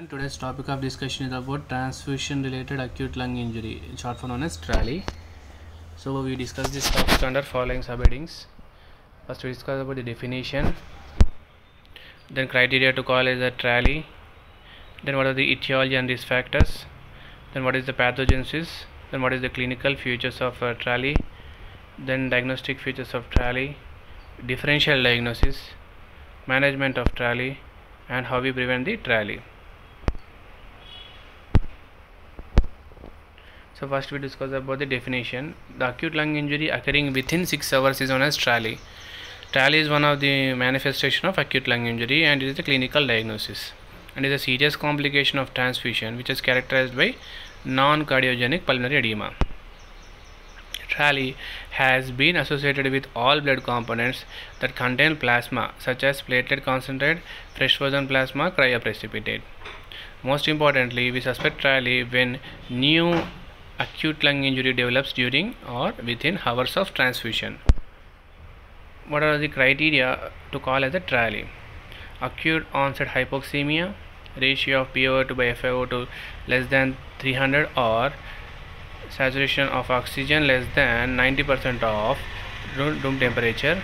And today's topic of discussion is about transfusion related acute lung injury, short form known as TRALI. So we discuss this topic under following subheadings. First we discuss about the definition, then criteria to call as a TRALI, then what are the etiology and risk factors, then what is the pathogenesis, then what is the clinical features of uh, TRALI, then diagnostic features of TRALI, differential diagnosis, management of TRALI, and how we prevent the TRALI. So first we discuss about the definition. The acute lung injury occurring within 6 hours is known as TRALI. TRALI is one of the manifestation of acute lung injury and it is the clinical diagnosis and is a serious complication of transfusion which is characterized by non-cardiogenic pulmonary edema. TRALI has been associated with all blood components that contain plasma such as platelet concentrate, fresh frozen plasma, cryoprecipitate. Most importantly, we suspect TRALI when new acute lung injury develops during or within hours of transfusion. What are the criteria to call as a TRALI? Acute onset hypoxemia, ratio of PaO2 by FiO2 less than 300 or saturation of oxygen less than 90% of room temperature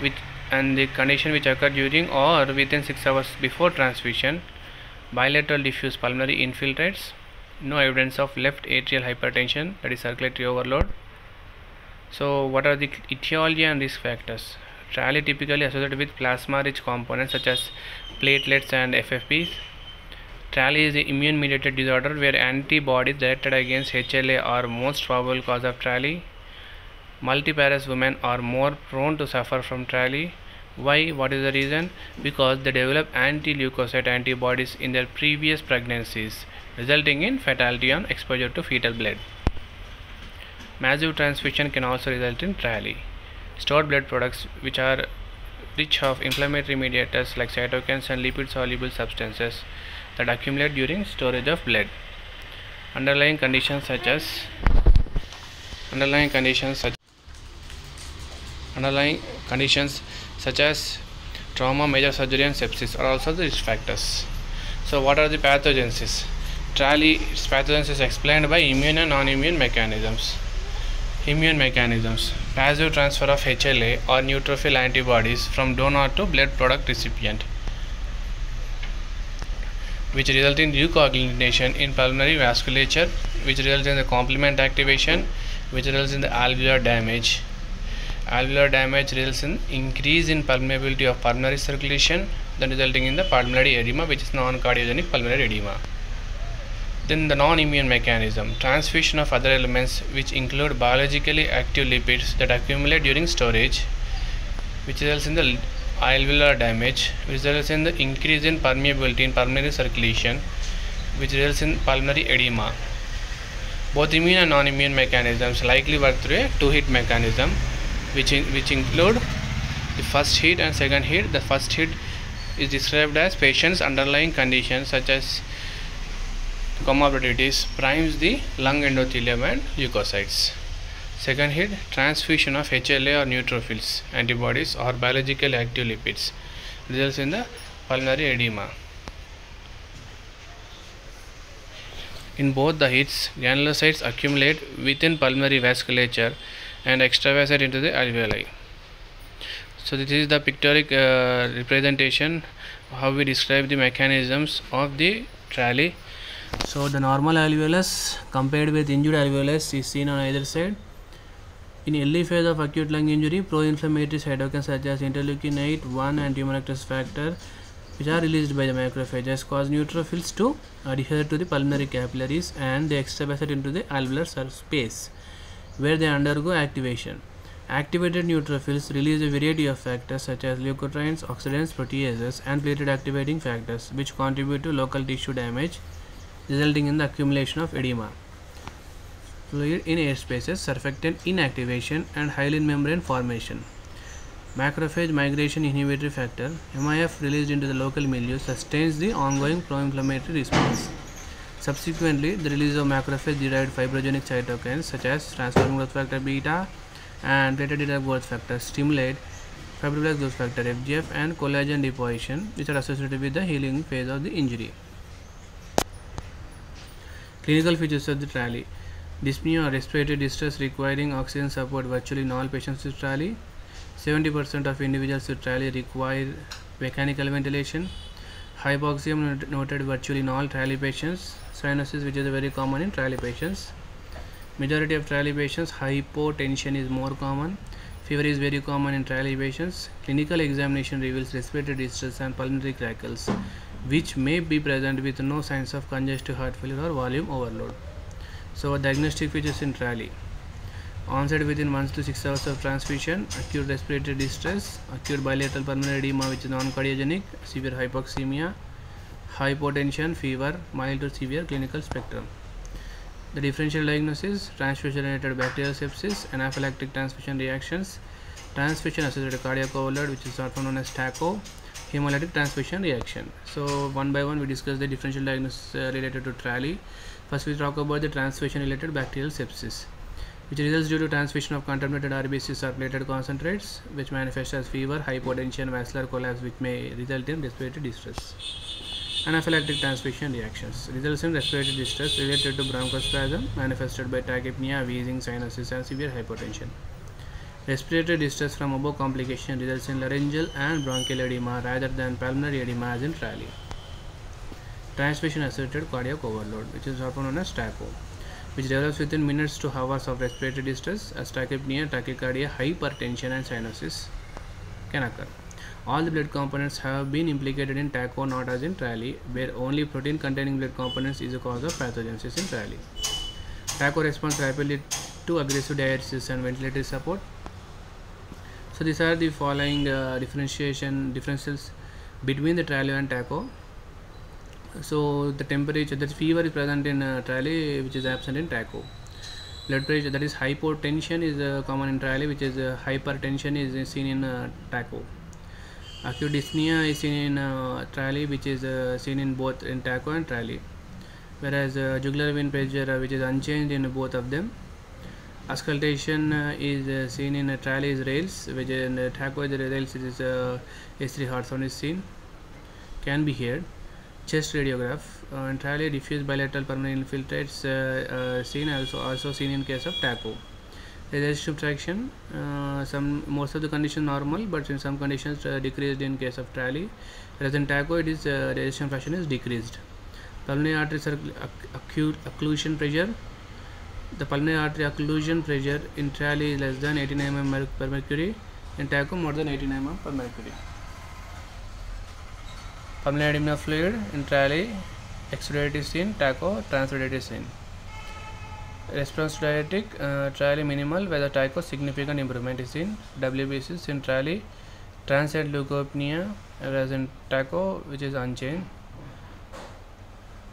which and the condition which occur during or within 6 hours before transfusion bilateral diffuse pulmonary infiltrates no evidence of left atrial hypertension that is circulatory overload so what are the etiology and risk factors TRALI typically associated with plasma rich components such as platelets and FFPs TRALI is an immune mediated disorder where antibodies directed against HLA are most probable cause of TRALI. Multiparous women are more prone to suffer from TRALI. Why? What is the reason? Because they develop anti-leukocyte antibodies in their previous pregnancies, resulting in fatality on exposure to fetal blood. Massive transfusion can also result in TRALI. Stored blood products, which are rich of inflammatory mediators like cytokines and lipid soluble substances, that accumulate during storage of blood. Underlying conditions such as underlying conditions such underlying conditions such as trauma, major surgery, and sepsis are also the risk factors. So, what are the pathogenesis? TRALI pathogenesis is explained by immune and non-immune mechanisms. Immune mechanisms passive transfer of HLA or neutrophil antibodies from donor to blood product recipient which result in recoagulation in pulmonary vasculature which results in the complement activation which results in the alveolar damage alveolar damage results in increase in permeability of pulmonary circulation then resulting in the pulmonary edema which is non-cardiogenic pulmonary edema then the non-immune mechanism transfusion of other elements which include biologically active lipids that accumulate during storage which results in the alveolar damage which results in the increase in permeability in pulmonary circulation which results in pulmonary edema. Both immune and non-immune mechanisms likely work through a two hit mechanism which in, which include the first hit and second hit. The first hit is described as patient's underlying conditions such as comorbidities primes the lung endothelium and leukocytes Second hit transfusion of HLA or neutrophils, antibodies or biological active lipids results in the pulmonary edema. In both the hits, granulocytes accumulate within pulmonary vasculature and extravasate into the alveoli. So this is the pictorial uh, representation how we describe the mechanisms of the TRALI. So the normal alveolus compared with injured alveolus is seen on either side. In early phase of acute lung injury, pro-inflammatory cytokines such as interleukin 8, 1 and tumor necrosis factor which are released by the macrophages cause neutrophils to adhere to the pulmonary capillaries and they extravasate into the alveolar space where they undergo activation. Activated neutrophils release a variety of factors such as leukotrienes, oxidants, proteases and platelet activating factors which contribute to local tissue damage resulting in the accumulation of edema fluid in air spaces, surfactant inactivation and hyaline membrane formation. Macrophage migration inhibitory factor MIF released into the local milieu sustains the ongoing pro-inflammatory response. Subsequently, the release of macrophage derived fibrogenic cytokines such as transforming growth factor beta and platelet derived growth factor stimulate fibroblast growth factor FGF and collagen deposition which are associated with the healing phase of the injury. Clinical features of the TRALI. Dyspnea or respiratory distress requiring oxygen support virtually in all patients with TRALI. 70% of individuals with TRALI require mechanical ventilation. Hypoxia noted virtually in all TRALI patients. Cyanosis which is very common in TRALI patients. Majority of TRALI patients hypotension is more common. Fever is very common in TRALI patients. Clinical examination reveals respiratory distress and pulmonary crackles which may be present with no signs of congestive heart failure or volume overload. So diagnostic features in TRALI onset within 1 to 6 hours of transfusion, acute respiratory distress, acute bilateral pulmonary edema which is non-cardiogenic, severe hypoxemia, hypotension, fever, mild to severe clinical spectrum. The differential diagnosis, transfusion-related bacterial sepsis, anaphylactic transfusion reactions, transfusion-associated cardiac overload which is often known as TACO, hemolytic transfusion reaction. So one by one we discuss the differential diagnosis uh, related to TRALI. First we talk about the transfusion-related bacterial sepsis which results due to transfusion of contaminated RBCs or platelet concentrates, which manifest as fever, hypotension, vascular collapse, which may result in respiratory distress. Anaphylactic transfusion reactions results in respiratory distress related to bronchospasm, manifested by tachypnea, wheezing, cyanosis, and severe hypotension. Respiratory distress from above complication results in laryngeal and bronchial edema rather than pulmonary edema as in TRALI. Transfusion associated cardiac overload, which is often known as TACO which develops within minutes to hours of respiratory distress as tachypnea, tachycardia, hypertension and cyanosis can occur. All the blood components have been implicated in TACO not as in TRALI where only protein containing blood components is a cause of pathogenesis in TRALI. TACO responds rapidly to aggressive diuresis and ventilatory support. So these are the following uh, differentiation differences between the TRALI and TACO so the temperature that fever is present in uh, which is absent in TACO blood pressure that is hypotension is uh, common in TRALI which is uh, hypertension is seen in uh, TACO acute dyspnea is seen in uh, which is uh, seen in both in TACO and TRALI whereas uh, jugular vein pressure uh, which is unchanged in both of them auscultation uh, is uh, seen in uh, TRALI rales which in uh, TACO is rales it is uh, S3 heart sound is seen can be heard chest radiograph uh, entirely diffuse bilateral pulmonary infiltrates uh, seen also also seen in case of TACO. Resistive traction, uh, some most of the conditions normal, but in some conditions uh, decreased in case of TRALI. Whereas in TACO, it is uh, resistance fraction is decreased. Pulmonary artery acute occlusion pressure. The pulmonary artery occlusion pressure in TRALI less than eighty nine M per mercury in TACO more than eighty nine M per mercury pulmonary fluid in TRALI exudative seen TACO transudative seen response diuretic TRALI minimal with TACO significant improvement is seen W B C in TRALI transient leukopenia TACO which is unchanged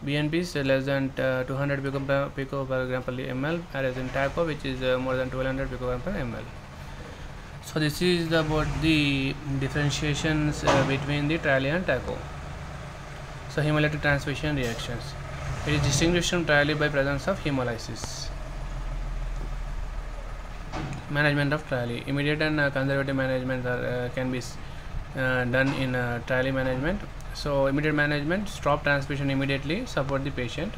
BNP is less than uh, 200 pico per, pico per gram per ml, whereas in TACO, which is uh, more than 1200 picogram per ml. So this is about the differentiations uh, between the TRALI and TACO. So hemolytic transfusion reactions. It is distinguished from TRALI by presence of hemolysis. Management of TRALI. Immediate and uh, conservative management are, uh, can be uh, done in uh, management. So immediate management, stop transfusion immediately, support the patient.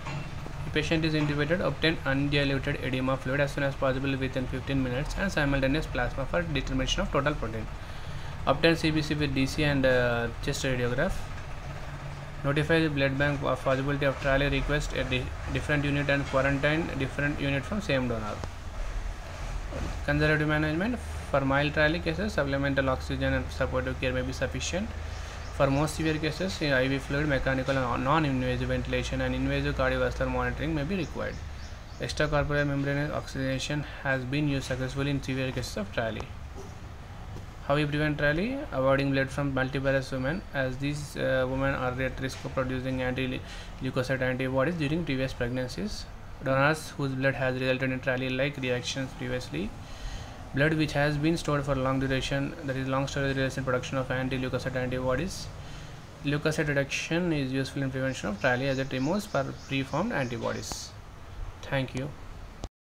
The patient is intubated, obtain undiluted edema fluid as soon as possible within 15 minutes and simultaneous plasma for determination of total protein. Obtain CBC with DC and uh, chest radiograph notify the blood bank of possibility of TRALI request a di different unit and quarantine different unit from same donor conservative management for mild TRALI cases supplemental oxygen and supportive care may be sufficient for most severe cases IV fluid mechanical and non-invasive ventilation and invasive cardiovascular monitoring may be required extracorporeal membranous oxygenation has been used successfully in severe cases of TRALI how we prevent TRALI? Avoiding blood from multiparous women as these uh, women are at risk of producing anti-leukocyte antibodies during previous pregnancies. Donors whose blood has resulted in TRALI-like reactions previously. Blood which has been stored for long duration, that is long storage duration production of anti-leukocyte antibodies. Leukocyte reduction is useful in prevention of TRALI as it removes preformed antibodies. Thank you.